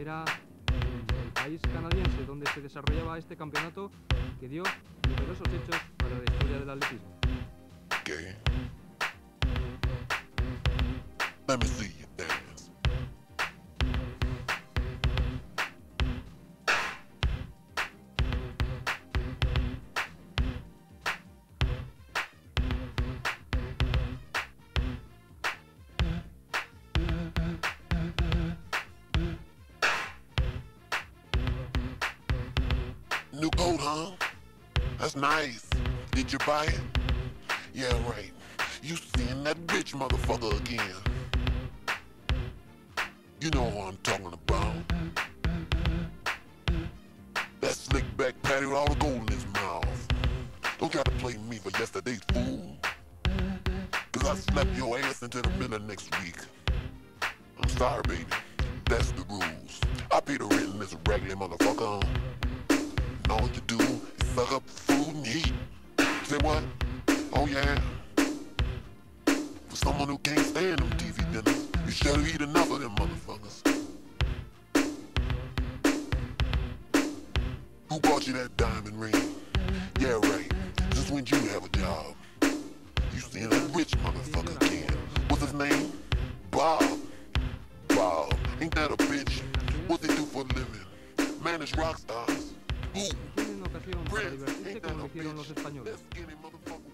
era el país canadiense donde se desarrollaba este campeonato que dio numerosos hechos para la historia del atletismo. Okay. Let me see New coat, huh? That's nice. Did you buy it? Yeah, right. You seeing that bitch motherfucker again. You know what I'm talking about. That slick back patty with all the gold in his mouth. Don't try to play me for yesterday's fool. Cause I slap your ass into the middle next week. I'm sorry, baby. That's the rules. I pay the rent this raggedy motherfucker. All you do is suck up food and eat. Say what? Oh yeah. For someone who can't stand them TV dinners, you should eat enough of them motherfuckers. Who bought you that diamond ring? Yeah, right. Just when you have a job. You seen that rich motherfucker again. What's his name? Bob. Bob. Ain't that a bitch? What they do for a living? Manage rock stars. Who? Tienen ocasión para Prince. divertirse Ain't that como a hicieron los bitch? españoles. That skinny motherfucker.